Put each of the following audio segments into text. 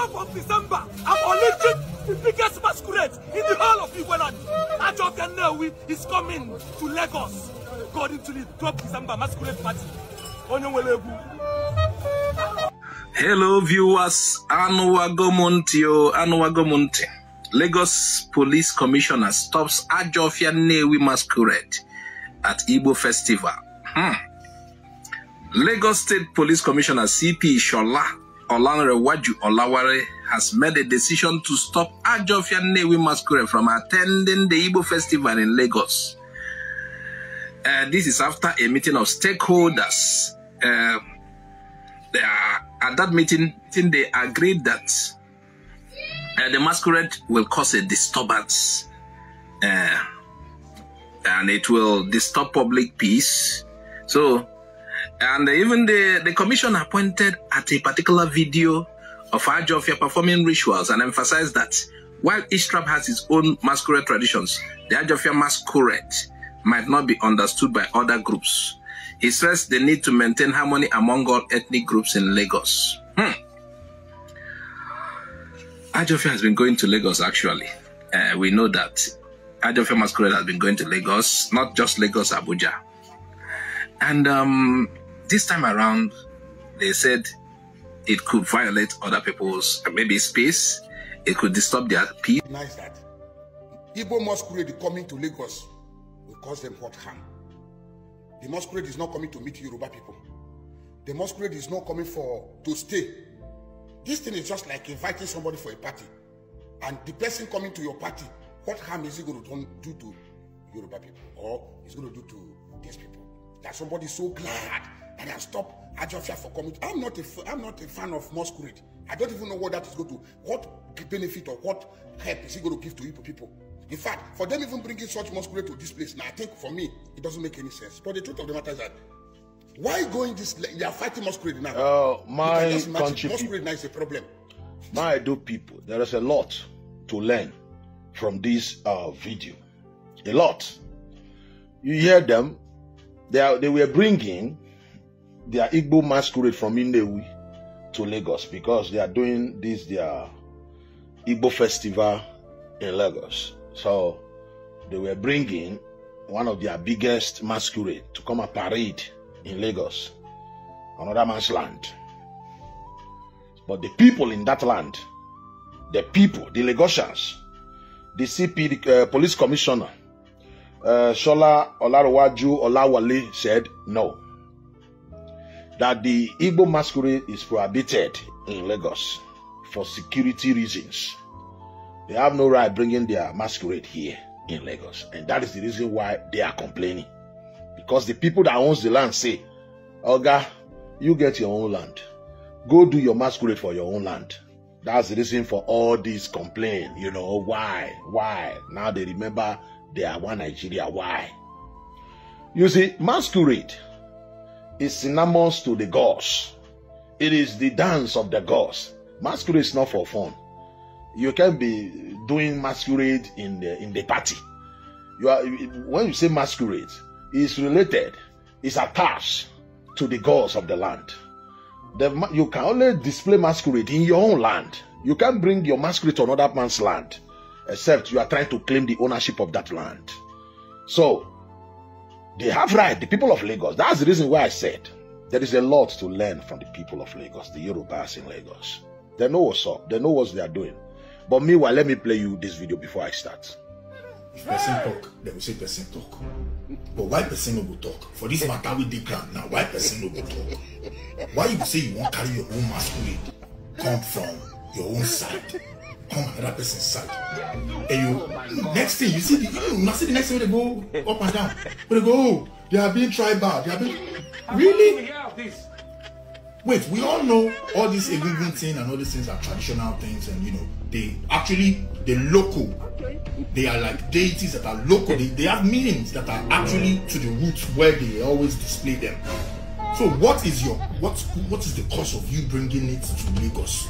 12th of December, I'm unleashing the biggest masquerade in the whole of Igweland. Ajofia Newi is coming to Lagos, according to the 12th December masquerade party. Onye nwere egwu. Hello viewers, Anuwagomunti o, Anuwagomunti. Lagos Police Commissioner stops Ajofia Newi masquerade at Igbo Festival. Hmm. Lagos State Police Commissioner CP Shola Olanrewaju Olaware has made a decision to stop Ajofia Nnewi masquerade from attending the Igbo Festival in Lagos. Uh, this is after a meeting of stakeholders. Uh, at that meeting, they agreed that uh, the masquerade will cause a disturbance uh, and it will disturb public peace. So, and even the, the commission appointed at a particular video of Ajofia performing rituals and emphasized that while each tribe has its own masquerade traditions, the Ajofia masquerade might not be understood by other groups. He stressed the need to maintain harmony among all ethnic groups in Lagos. Hmm. Ajofia has been going to Lagos actually. Uh, we know that Ajofia Masquerade has been going to Lagos, not just Lagos, Abuja. And um, this time around, they said it could violate other people's maybe space, it could disturb their peace. Nice that. Igbo masquerade coming to Lagos will cause them what harm. The masquerade is not coming to meet Yoruba people. The masquerade is not coming for to stay. This thing is just like inviting somebody for a party. And the person coming to your party, what harm is he going to do to Yoruba people? Or is going to do to these people? That somebody is so glad that I stopped Ajofia for coming. I'm not a I'm not a fan of masquerade. I don't even know what that is going to, what benefit or what help is he going to give to Igbo people. In fact, for them even bringing such masquerade to this place, now I think for me, it doesn't make any sense. But the truth of the matter is that why going this? You are fighting masquerade now. Uh, my You can just imagine, country masquerade now is a problem. my Edo people, there is a lot to learn from this uh, video. A lot. You hear them, they, are, they were bringing their Igbo masquerade from Nnewi to Lagos because they are doing this, their Igbo festival in Lagos. So they were bringing one of their biggest masquerade to come and parade in Lagos, another man's land. But the people in that land, the people, the Lagosians, the CP, the uh, police commissioner, uh, Shola Olanrewaju Olawale said no. That the Igbo masquerade is prohibited in Lagos for security reasons. They have no right bringing their masquerade here in Lagos. And that is the reason why they are complaining. Because the people that owns the land say, Olga, you get your own land. Go do your masquerade for your own land. That's the reason for all these complaint. You know, why? Why? Now they remember they are one Nigeria. Why? You see, masquerade is synonymous to the gods. It is the dance of the gods. Masquerade is not for fun. You can't be doing masquerade in the in the party. You are when you say masquerade, it's related, it's attached to the gods of the land. The, you can only display masquerade in your own land. You can't bring your masquerade to another man's land, except you are trying to claim the ownership of that land. So, they have right, the people of Lagos. That's the reason why I said there is a lot to learn from the people of Lagos, the Yorubas in Lagos. They know what's up, they know what they are doing. But meanwhile, let me play you this video before I start. If person talk, they will say person talk. But why person no go talk? For this matter with the ground now, why person no go talk? Why you say you want carry your own masquerade come from your own side, come another person's side? And you next thing you see the you see the next thing they go up and down. But they go, oh, they are being tribal, they are being really. Wait, we all know all these egungun thing and all these things are traditional things, and you know they actually the local. They are like deities that are local. They, they have meanings that are actually to the roots where they always display them. So what is your what what is the cause of you bringing it to Lagos?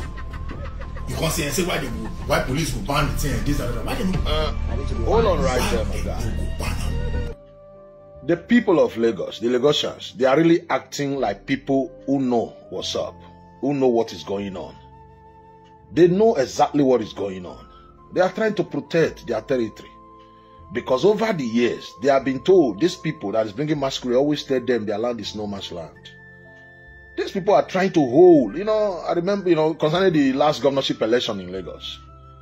You can't say and say why they go why police go ban the thing and this and that. Why they no Uh, hold on right why there, my they guy. no go ban am? The people of Lagos, the Lagosians, they are really acting like people who know what's up, who know what is going on. They know exactly what is going on. They are trying to protect their territory. Because over the years, they have been told these people that is bringing masquerade always tell them their land is no man's land. These people are trying to hold, you know, I remember, you know, concerning the last governorship election in Lagos.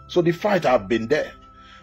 So the fight have been there.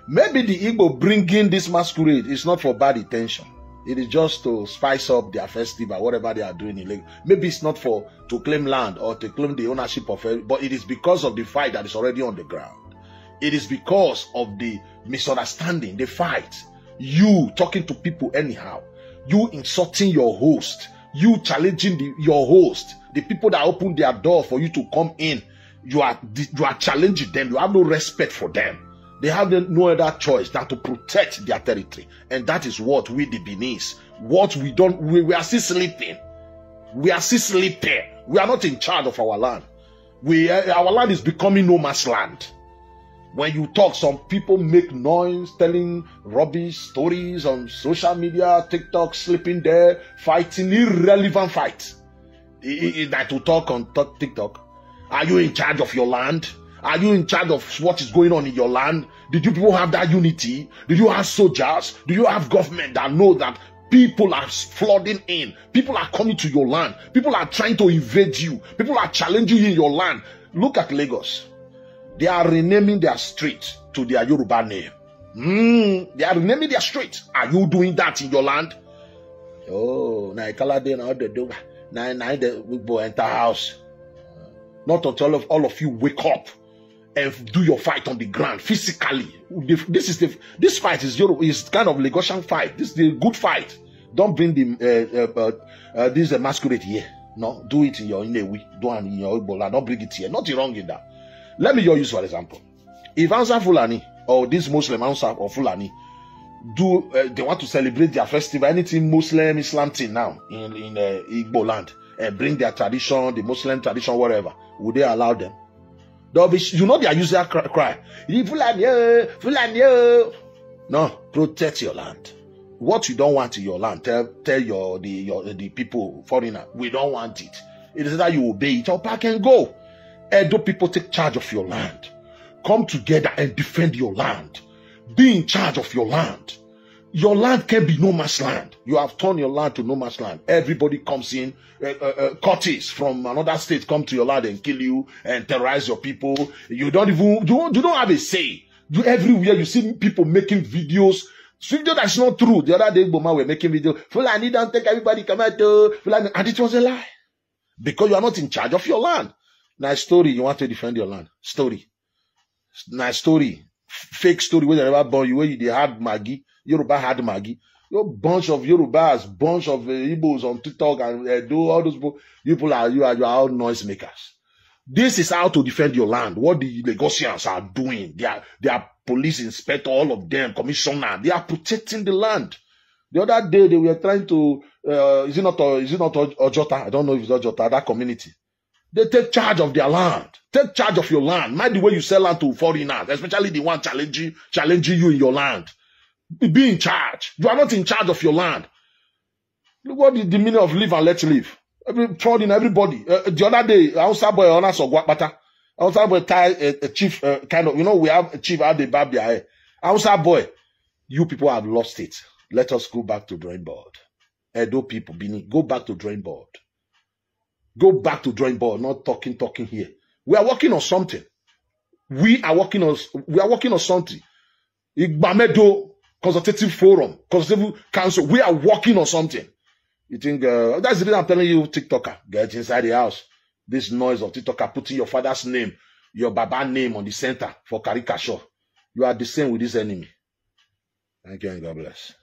Maybe the Igbo bringing this masquerade is not for bad intention. It is just to spice up their festival, whatever they are doing in Lagos. Maybe it's not for to claim land or to claim the ownership of it, but it is because of the fight that is already on the ground. It is because of the misunderstanding, the fight. You talking to people anyhow. You insulting your host. You challenging the, your host. The people that open their door for you to come in. You are, you are challenging them. You have no respect for them. They have no other choice than to protect their territory. And that is what we, the Beninese, what we don't, we, we are still sleeping. We are still sleeping. We are not in charge of our land. We, our land is becoming no man's land. When you talk, some people make noise telling rubbish stories on social media, TikTok, sleeping there, fighting irrelevant fights. That to talk on TikTok. Are you in charge of your land? Are you in charge of what is going on in your land? Did you people have that unity? Did you have soldiers? Do you have government that know that people are flooding in? People are coming to your land. People are trying to invade you. People are challenging you in your land. Look at Lagos. They are renaming their street to their Yoruba name. Mm, they are renaming their street. Are you doing that in your land? Oh, now Kalade now the do now now the people enter house. Not until all of all of you wake up and do your fight on the ground physically. This is the this fight is your is kind of Lagosian fight. This is the good fight. Don't bring the uh, uh, uh, this uh, masquerade here. No, do it in your Inewi, do it in your Ebola. Don't bring it here. Nothing wrong in that. Let me just use for example. If Ansa Fulani or this Muslim Ansa or Fulani do uh, they want to celebrate their festival, anything Muslim Islam thing now in in uh, Igbo land and bring their tradition, the Muslim tradition, whatever, would they allow them? Be, you know, their usual cry, cry. Fulani, oh, Fulani, oh. No, protect your land. What you don't want in your land, tell tell your the your the people foreigner, we don't want it. It is that you obey it or back and go. Edo people take charge of your land. Come together and defend your land. Be in charge of your land. Your land can be no man's land. You have turned your land to no man's land. Everybody comes in, uh, uh, uh, from another state come to your land and kill you and terrorize your people. You don't even, you you don't have a say. You, everywhere you see people making videos. Video that's not true. The other day, Boma were making video. Fulani don't take everybody come out to Fulani. And it was a lie. Because you are not in charge of your land. Nice story. You want to defend your land. Story. Nice story. Fake story where they never born you, where they had Maggie. Yoruba had Maggie. Your bunch of Yorubas, bunch of uh, Igbos on TikTok and uh, do all those people, are you are you are all noisemakers. This is how to defend your land. What the Lagosians are doing. They are they are police inspector, all of them, commissioner. They are protecting the land. The other day they were trying to uh, is it not is it not Ojota? I don't know if it's Ojota, that community. They take charge of their land. Take charge of your land. Mind the way you sell land to foreigners, especially the one challenging challenging you in your land. Be in charge. You are not in charge of your land. Look what is the meaning of live and let live. Every in everybody. Uh, the other day, Hausa boy on us Guapata. Hausa boy tie a, a chief uh, kind of. You know we have a chief out the Babia. Eh? Hausa boy, you people have lost it. Let us go back to drawing board. Edo people, Bini, go back to drawing board. Go back to drawing board. Not talking, talking here. We are working on something. We are working on. We are working on something. Igbamedo consultative forum, consultative council. We are working on something. You think uh, that's the reason I'm telling you, TikToker, get inside the house. This noise of TikToker putting your father's name, your baba name on the center for caricature. You are the same with this enemy. Thank you and God bless.